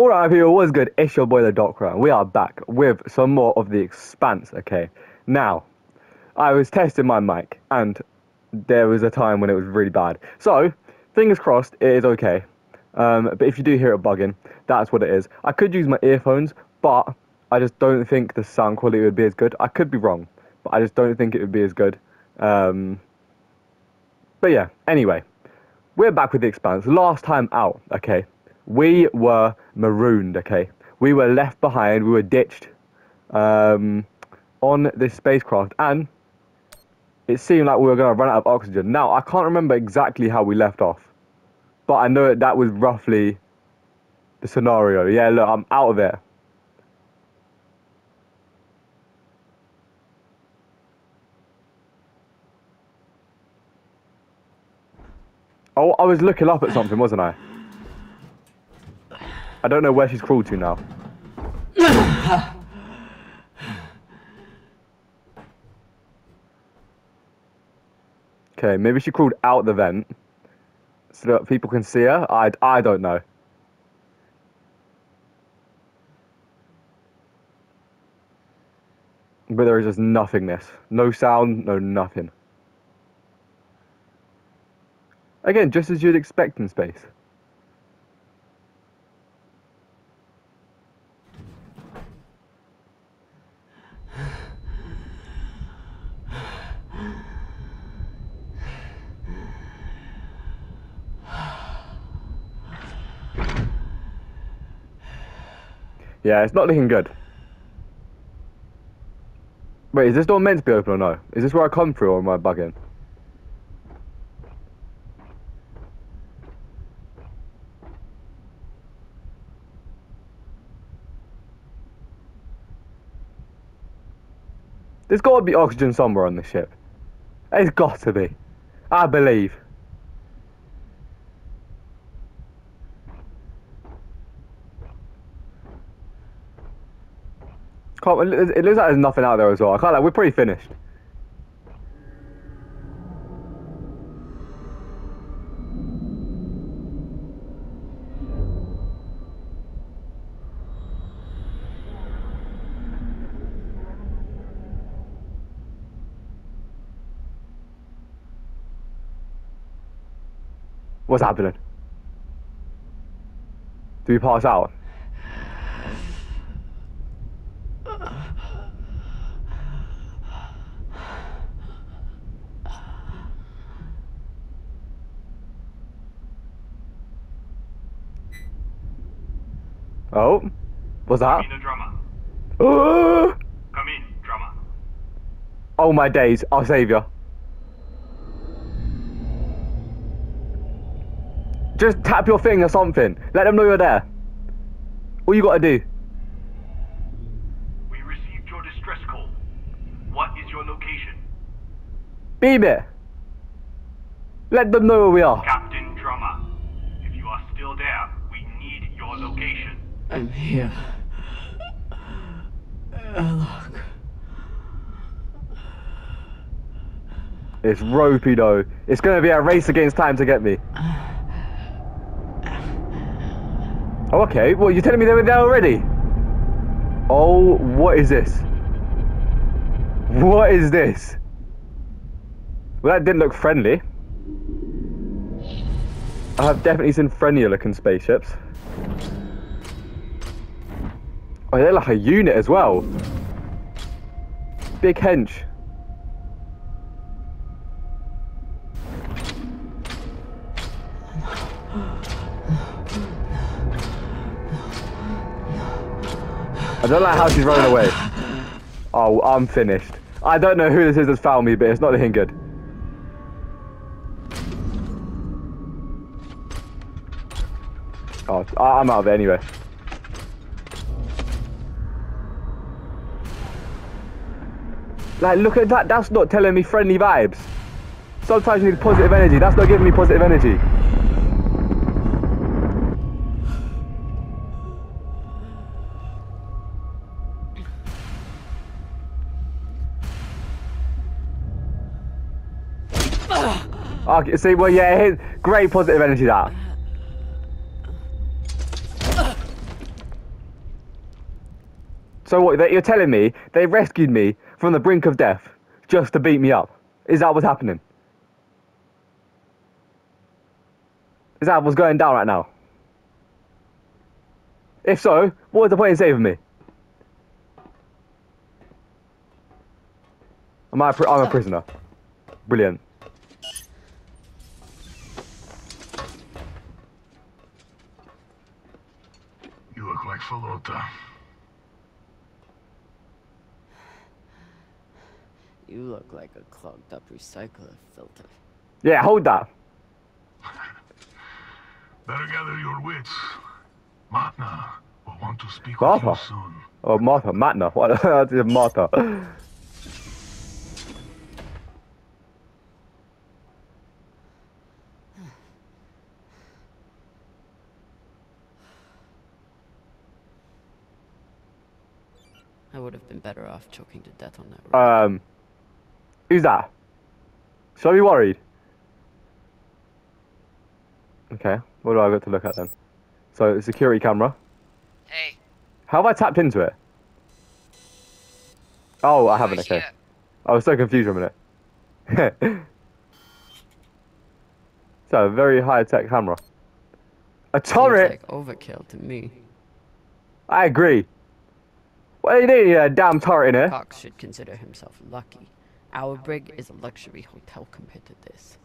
Alright people, what's good? It's your boy the Doctor. We are back with some more of the Expanse, okay? Now, I was testing my mic and there was a time when it was really bad. So, fingers crossed, it is okay. Um, but if you do hear it bugging, that's what it is. I could use my earphones, but I just don't think the sound quality would be as good. I could be wrong, but I just don't think it would be as good. Um, but yeah, anyway, we're back with the Expanse. Last time out, okay? We were marooned, okay? We were left behind, we were ditched um, on this spacecraft, and it seemed like we were going to run out of oxygen. Now, I can't remember exactly how we left off, but I know that, that was roughly the scenario. Yeah, look, I'm out of there. Oh, I was looking up at something, wasn't I? I don't know where she's crawled to now. okay, maybe she crawled out the vent so that people can see her. I, I don't know. But there is just nothingness. No sound, no nothing. Again, just as you'd expect in space. Yeah, it's not looking good. Wait, is this door meant to be open or no? Is this where I come through or am I bugging? There's got to be oxygen somewhere on the ship. There's got to be. I believe. Can't, it looks like there's nothing out there as well. I can't like we're pretty finished. What's happening? Do we pass out? Oh, what's that? Come in, Drummer. Oh, Come in, Drummer. oh my days, our saviour. Just tap your thing or something. Let them know you're there. All you gotta do. We received your distress call. What is your location? Beam it. Let them know where we are. I'm here. Airlock. It's ropey though. It's gonna be a race against time to get me. Oh, okay. Well, you're telling me they were there already? Oh, what is this? What is this? Well, that didn't look friendly. I have definitely seen friendlier looking spaceships. Oh, they're like a unit as well. Big hench. I don't like how she's running away. Oh, I'm finished. I don't know who this is that's found me, but it's not looking good. Oh, I'm out of it anyway. Like, look at that. That's not telling me friendly vibes. Sometimes you need positive energy. That's not giving me positive energy. Ah, okay, see, well, yeah, great positive energy that. So what? that You're telling me they rescued me from the brink of death just to beat me up? Is that what's happening? Is that what's going down right now? If so, what was the point in saving me? Am I a I'm a prisoner. Brilliant. You look like Falota. You look like a clogged up recycler filter. Yeah, hold up. Better gather your wits. Matna will want to speak Martha? with you soon. Oh, Martha, Matna. What? That's Martha. I would have been better off choking to death on that road. Um, who's that? Should I be worried? Okay, what do I got to look at then? So, security camera. Hey, How have I tapped into it? Oh, I haven't, okay. I was so confused for a minute. it's a very high-tech camera. A Seems turret? like overkill to me. I agree. What do you need a damn turret in here? Cox should consider himself lucky. Our brig is a luxury hotel compared to this.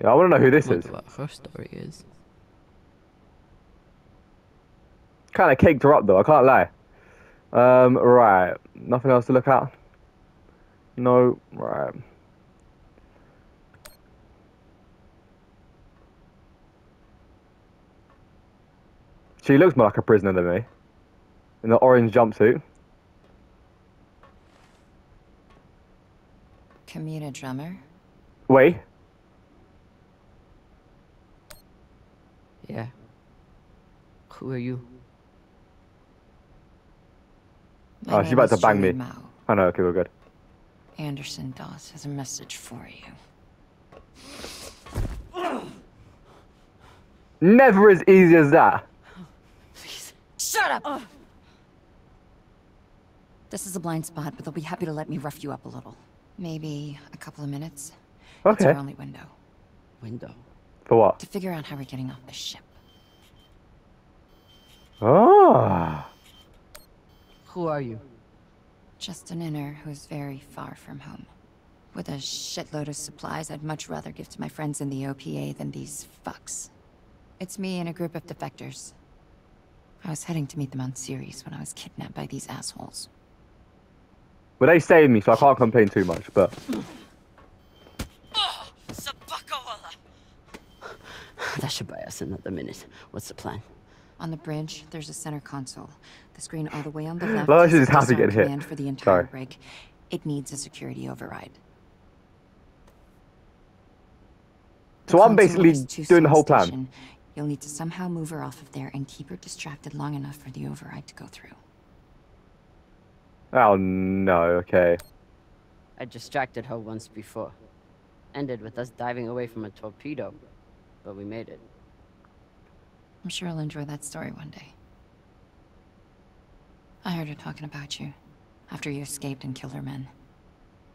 Yeah, I want to know who this is. What her story is. Kind of caked her up though, I can't lie. Um, right. Nothing else to look at? No, right. She looks more like a prisoner than me. In the orange jumpsuit. Camina Drummer. Wait, Yeah. Who are you? My Oh, she's name about to bang Julie me. Mao. I know, okay, we're good. Anderson Dawes has a message for you. Never as easy as that. Please, shut up! This is a blind spot, but they'll be happy to let me rough you up a little. Maybe a couple of minutes. It's Okay. our only window. Window. For what? To figure out how we're getting off the ship. Ah. Who are you? Just an inner who's very far from home. With a shitload of supplies I'd much rather give to my friends in the OPA than these fucks. It's me and a group of defectors. I was heading to meet them on Ceres when I was kidnapped by these assholes. Well, they saved me, so I can't complain too much, but. That should buy us another minute. What's the plan? On the bridge, there's a center console. The screen all the way on the left Well, I is should just the have to get hit. command for the entire Sorry. rig. It needs a security override. The So I'm basically is doing the whole plan. station. You'll need to somehow move her off of there and keep her distracted long enough for the override to go through. Oh no, okay. I distracted her once before. Ended with us diving away from a torpedo. But we made it. I'm sure I'll enjoy that story one day. I heard her talking about you after you escaped and killed her men.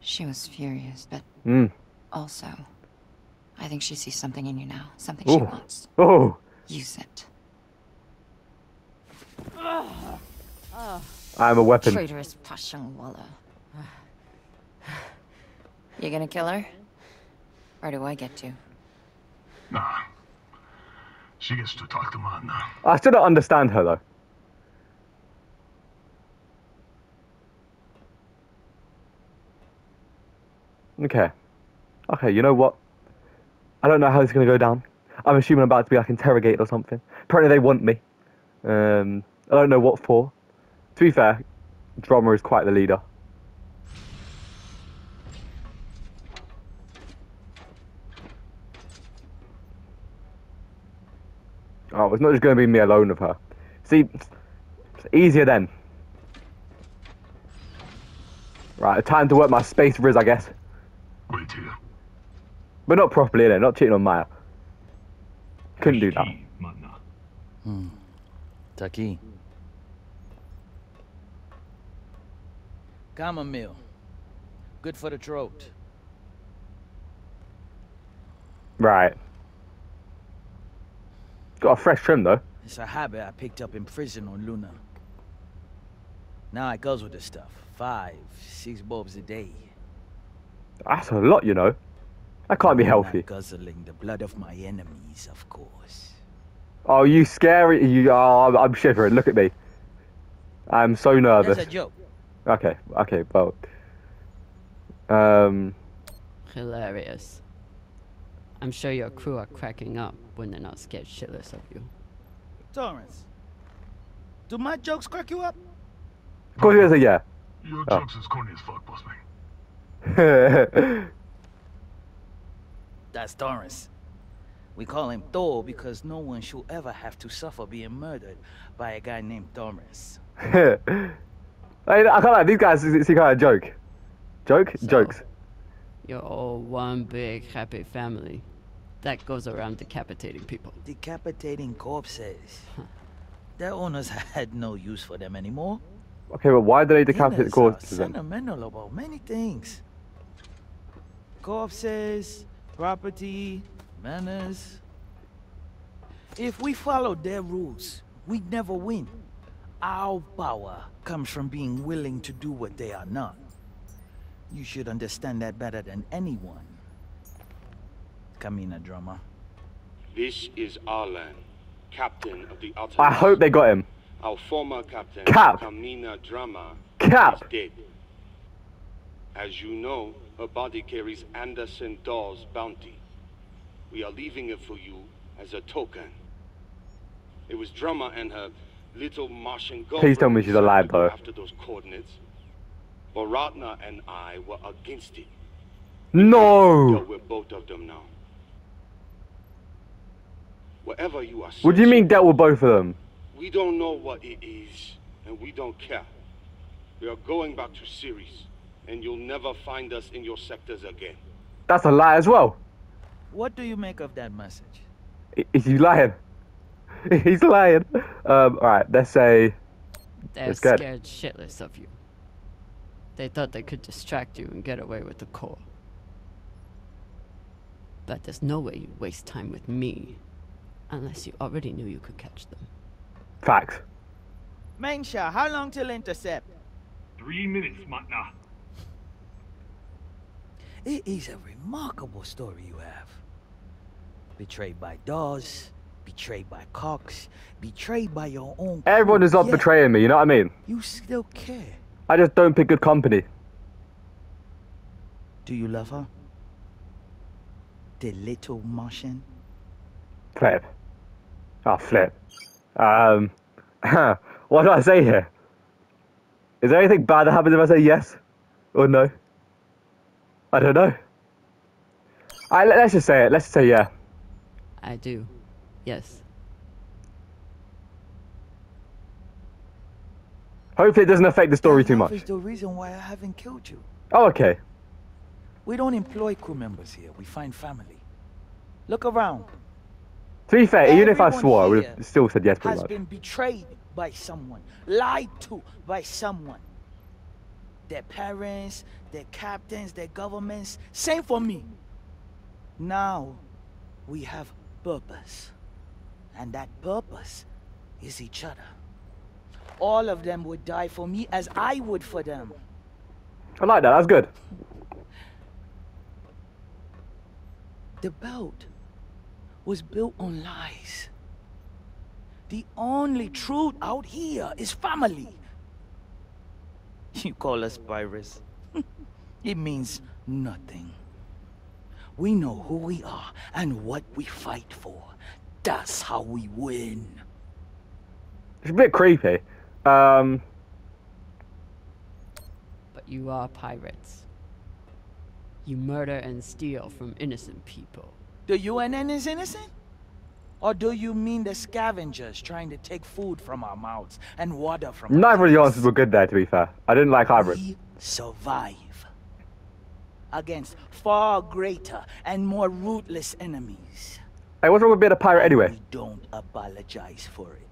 She was furious, but Hmm. also, I think she sees something in you now. Something she wants. Oh, Use it. I'm a weapon. Traitorous Pashangwala. You gonna kill her? Or do I get to? Nah. She gets to talk to Matna. I still don't understand her though. Okay. Okay, you know what? I don't know how this is gonna go down. I'm assuming I'm about to be like interrogated or something. Apparently they want me. Um, I don't know what for. To be fair, drummer is quite the leader. Oh, it's not just going to be me alone with her. See, it's easier then. Right, time to work my space riz, I guess. Wait here. But not properly, innit? Not cheating on Maya. Couldn't do that. Key, Matna. Hmm. Taki. Chamomile. Good for the throat. Right. Got a fresh trim though. It's a habit I picked up in prison on Luna. Now it goes with the stuff. Five, six bulbs a day. That's a lot, you know. That can't be I'm healthy. Guzzling the blood of my enemies, of course. Oh, you scary. You, oh, I'm shivering. Look at me. I'm so nervous. That's a joke. Okay, okay, well. Um, Hilarious. I'm sure your crew are cracking up when they're not scared shitless of you. Torrance, do my jokes crack you up? of course, he yeah. Your Oh. jokes is corny as fuck, boss man. That's Torrance. We call him Thor because no one should ever have to suffer being murdered by a guy named Torrance. I, I can't lie, these guys seem kind of joke. Joke? So- Jokes. You're all one big happy family that goes around decapitating people. Decapitating corpses. Their owners had no use for them anymore. Okay, but why do they decapitate the Dinners are corpses then? sentimental about many things. Corpses, property, manners. If we followed their rules, we'd never win. Our power comes from being willing to do what they are not. You should understand that better than anyone. Camina Drummer. This is Arlan, captain of the Ottomans. I hope they got him. Our former captain, Cap. Camina Drummer, Cap! is dead. As you know, her body carries Anderson Dawes' bounty. We are leaving it for you as a token. It was Drummer and her little Martian girlfriend Please tell me she's alive, decided to though. After those coordinates, but Ratna and I were against it. No! Dealt with both of them now. Wherever you are What do you mean dealt with both of them? we don't know what it is, and we don't care. We are going back to Ceres, and you'll never find us in your sectors again. That's a lie as well. What do you make of that message? I- Is he lying? He's lying. Um, alright, let's say. They're It's good. scared shitless of you. They thought they could distract you and get away with the core. But there's no way you'd waste time with me unless you already knew you could catch them. Facts. Mensha, how long till intercept? Three minutes, Matna. It is a remarkable story you have. Betrayed by Dawes, betrayed by Cox, betrayed by your own. Everyone is not yet betraying me, you know what I mean? You still care. I just don't pick good company. Do you love her? The little Martian? Flip. Oh, flip. Um, what do I say here? Is there anything bad that happens if I say yes or no? I don't know. I, let's just say it. Let's just say yeah. I do. Yes. Hopefully it doesn't affect the story too much. is the reason why I haven't killed you. Oh, okay. We don't employ crew members here. We find family. Look around. To be fair, even if I swore, I would have still said yes pretty has much. been betrayed by someone, lied to by someone. Their parents, their captains, their governments. Same for me. Now, we have purpose. And that purpose is each other. All of them would die for me as I would for them. I like that. That's good. The belt was built on lies. The only truth out here is family. You call us pirates. it means nothing. We know who we are and what we fight for. That's how we win. It's a bit creepy. Um, But you are pirates. You murder and steal from innocent people. The UNN is innocent? Or do you mean the scavengers trying to take food from our mouths and water from our neither of the tanks? answers were good there, to be fair. I didn't like hybrid. We survive against far greater and more ruthless enemies. Hey, what's wrong with being a pirate anyway? We don't apologize for it.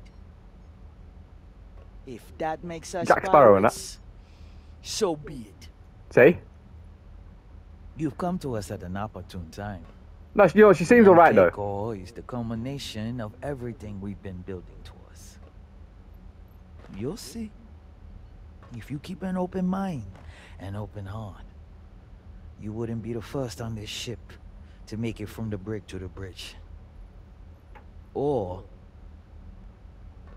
If that makes us Jack Sparrow and that. So be it. Say. You've come to us at an opportune time. No, she- you know she seems alright though. Core is the culmination of everything we've been building towards. You'll see. If you keep an open mind and open heart, you wouldn't be the first on this ship to make it from the brick to the bridge. Or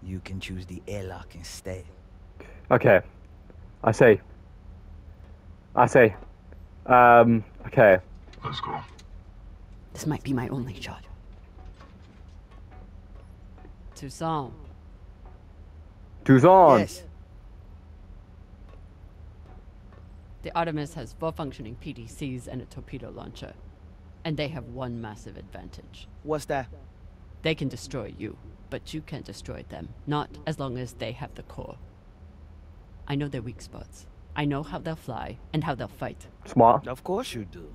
you can choose the airlock instead. Okay. I see. I see. Um, okay. Let's go. This might be my only shot. Toussaint, Tucson. Yes. the Artemis has four functioning PDCs and a torpedo launcher. And they have one massive advantage. What's that? They can destroy you, but you can't destroy them. Not as long as they have the core. I know their weak spots. I know how they'll fly and how they'll fight. Smart. Of course you do.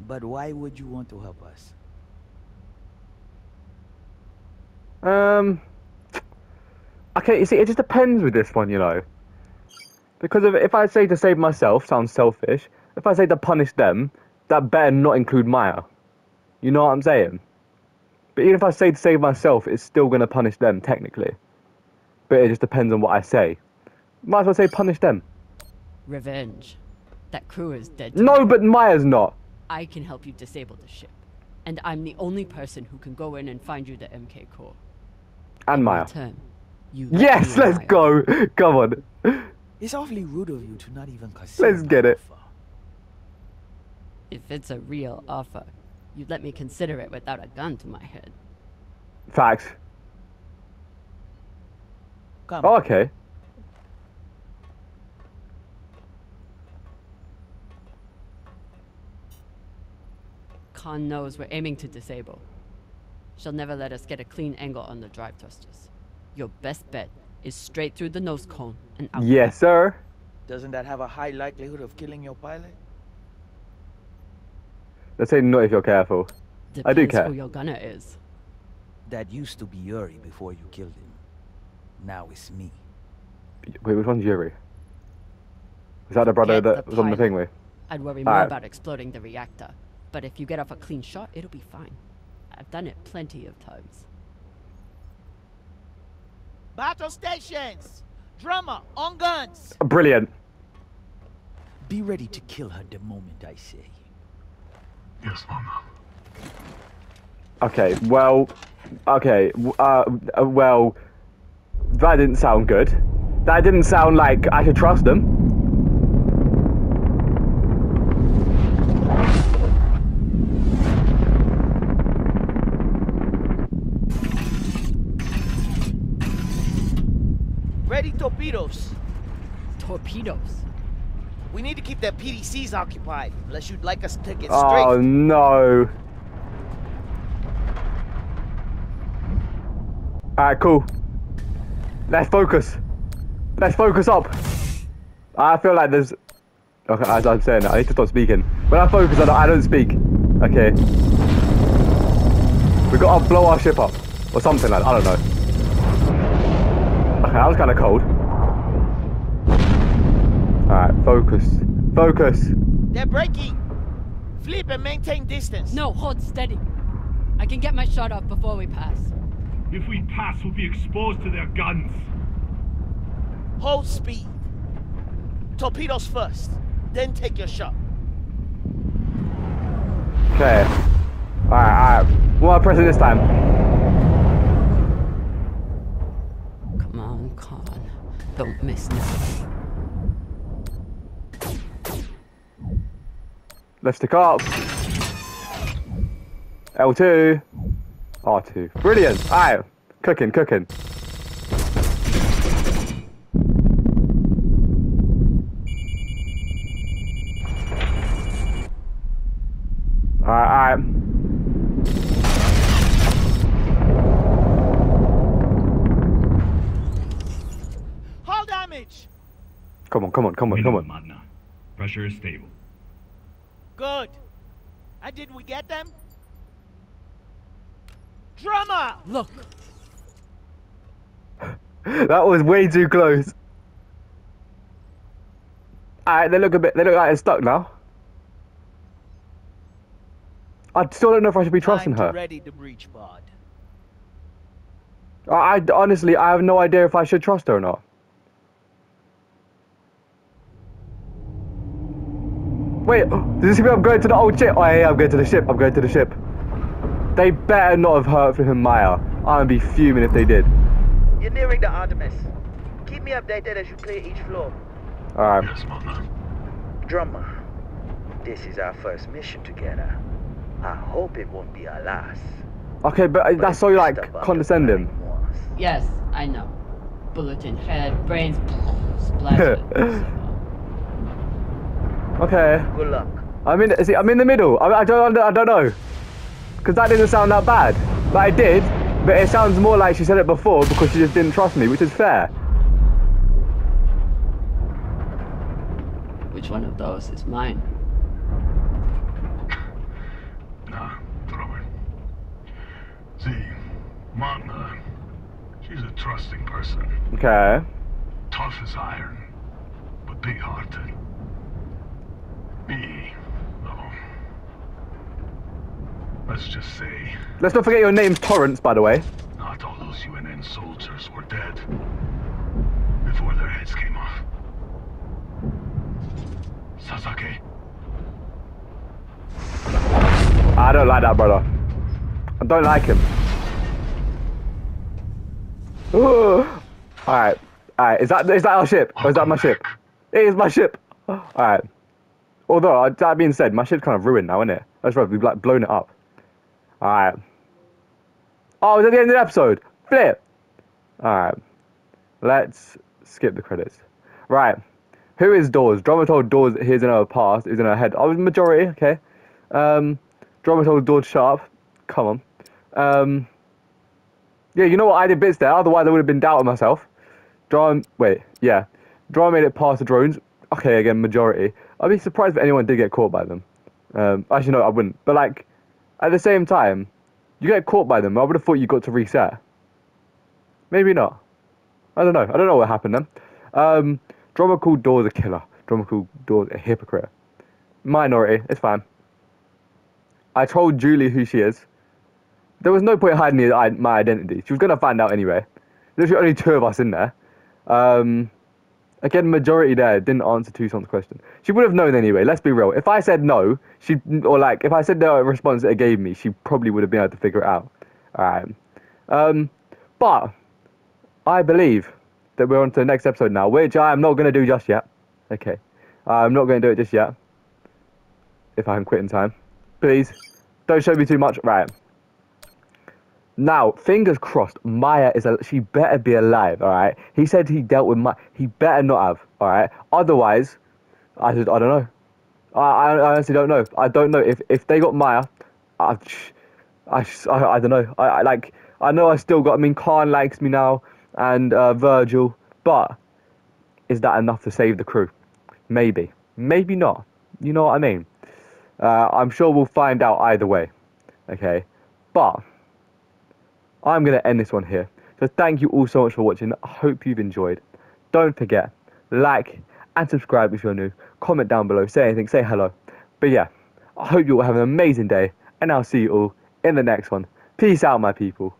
But why would you want to help us? Um. Okay, you see, it just depends with this one, you know. Because if, if I say to save myself, sounds selfish. If I say to punish them, that better not include Maya. You know what I'm saying? But even if I say to save myself, it's still going to punish them, technically. But it just depends on what I say. Might as well say punish them. Revenge. That crew is dead. No, me. but Maya's not. I can help you disable the ship. And I'm the only person who can go in and find you the MK core. And In Maya. return, you Yes, me let's Maya- go. Come on. It's awfully rude of you to not even consider Let's get it. offer. If it's a real offer, you'd let me consider it without a gun to my head. Facts. Come. Oh, okay. Khan knows we're aiming to disable. She'll never let us get a clean angle on the drive thrusters. Your best bet is straight through the nose cone and out. Yes, sir. Doesn't that have a high likelihood of killing your pilot? Let's say not if you're careful. I do Depends care. who your gunner is. That used to be Yuri before you killed him. Now it's me. Wait, which one's Yuri? Is that the brother Forget that the was on the pilot. thing with? I'd worry more Alright. about exploding the reactor. But if you get off a clean shot, it'll be fine. I've done it plenty of times. Battle stations! Drummer, on guns! Brilliant. Be ready to kill her the moment I say. Yes, Mama. Okay, well, okay, uh, uh, well, that didn't sound good. That didn't sound like I should trust them. Ready torpedoes. Torpedoes. We need to keep that PDCs occupied, unless you'd like us to take it Oh straight. no. Alright, cool. Let's focus. Let's focus up. I feel like there's. Okay, as I'm saying, I need to stop speaking. When I focus, I don't, I don't speak. Okay. We gotta blow our ship up. Or something like that. I don't know. Okay, that was kind of cold. Alright, focus. Focus. They're breaking. Flip and maintain distance. No, hold steady. I can get my shot off before we pass. If we pass, we'll be exposed to their guns. Hold speed. Torpedoes first, then take your shot. Okay. Alright, alright. What am I pressing this time? Come on, Khan. Don't miss now. Let's stick up. L2. R2. Brilliant. Alright. Cooking, cooking. Alright, alright. Hull damage. Come on, come on, come on, come on. Magna. Pressure is stable. Good. And did we get them? Drummer! Look, That was way too close. Alright, they look a bit. They look like they're stuck now. I still don't know if I should be trusting her. ready to breach pod. I, I honestly, I have no idea if I should trust her or not. Wait, does this mean I'm going to the old ship? Oh yeah, I'm going to the ship. I'm going to the ship. They better not have heard from him, Maya. I'm gonna be fuming if they did. You're nearing the Artemis. Keep me updated as you clear each floor. Alright. Yes, Mother. Drummer, this is our first mission together. I hope it won't be our last. Okay, but uh, But that's if so like step up to condescending. Yes, I know. Bullet in head, brains splattered. Okay. Good luck. I'm in. See, I'm in the middle. I, I don't. I don't know. Because that didn't sound that bad. But it did. But it sounds more like she said it before because she just didn't trust me, which is fair. Which one of those is mine? Nah, throw it. See, Matna, she's a trusting person. Okay. Tough as iron, but big-hearted. Me, though. Let's just say, Let's not forget your name's Torrance, by the way. not all those UNN soldiers were dead before their heads came off. Sasake, I don't like that brother. I don't like him. Alright. Alright, is that is that our ship? Or is that my ship? It is my ship. Alright. Although, that being said, my ship's kind of ruined now, isn't it? That's right, we've like blown it up. Alright. Oh, it's at the end of the episode. Flip. Alright. Let's skip the credits. Right. Who is Dawes? Drummer told Dawes he's in her past, is in her head. I was majority, okay. Um, Drummer told Dawes sharp. Come on. Um, yeah, you know what? I did bits there. Otherwise, I would have been doubting myself. Drummer, wait, yeah. Drummer made it past the drones. Okay, again, majority. I'd be surprised if anyone did get caught by them. Um, actually, no, I wouldn't. But like, at the same time, you get caught by them. I would have thought you got to reset. Maybe not. I don't know. I don't know what happened then. Um, Drummer called Dawes a killer. Drummer called Dawes a hypocrite. Minority. It's fine. I told Julie who she is. There was no point hiding my identity. She was gonna find out anyway. There's only two of us in there. Um, again, majority there didn't answer Tucson's question. She would have known anyway. Let's be real. If I said no, she or like if I said the response that it gave me, she probably would have been able to figure it out. All right. Um, but I believe that we're on to the next episode now, which I am not gonna do just yet. Okay. I'm not gonna do it just yet. If I can quit in time, please don't show me too much. Right. Now, fingers crossed, Maya is a, she better be alive, all right? He said he dealt with Maya. He better not have, all right? Otherwise, I just, I don't know. I, I, I honestly don't know. I don't know if if they got Maya, I, I, I, I don't know. I, I like I know I still got. I mean, Khan likes me now, and uh, Virgil, but is that enough to save the crew? Maybe, maybe not. You know what I mean? Uh, I'm sure we'll find out either way. Okay, but I'm going to end this one here. So thank you all so much for watching. I hope you've enjoyed. Don't forget, like and subscribe if you're new. Comment down below, say anything, say hello. But yeah, I hope you all have an amazing day, and I'll see you all in the next one. Peace out, my people.